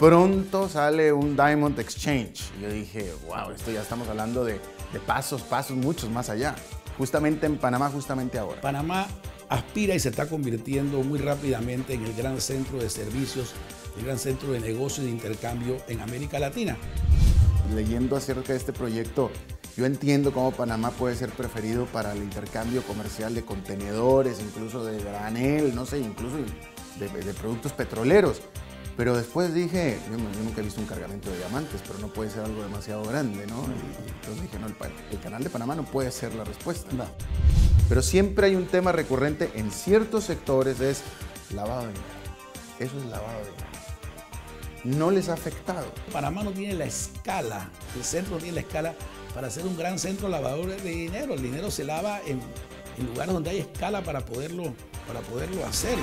pronto sale un Diamond Exchange. Y yo dije, wow, esto ya estamos hablando de, de pasos, pasos muchos más allá. Justamente en Panamá, justamente ahora. Panamá aspira y se está convirtiendo muy rápidamente en el gran centro de servicios, el gran centro de negocios y de intercambio en América Latina. Leyendo acerca de este proyecto, yo entiendo cómo Panamá puede ser preferido para el intercambio comercial de contenedores, incluso de granel, no sé, incluso de, de productos petroleros. Pero después dije, yo, yo, nunca he visto un cargamento de diamantes, pero no puede ser algo demasiado grande, ¿no? Y entonces dije, no, el, el, canal de Panamá no puede ser la respuesta. No. Pero siempre hay un tema recurrente en ciertos sectores, es lavado de dinero. Eso es lavado de dinero. No les ha afectado. Panamá no tiene la escala, el centro no tiene la escala para ser un gran centro lavador de dinero. El dinero se lava en, en lugares donde hay escala para poderlo, para poderlo hacer.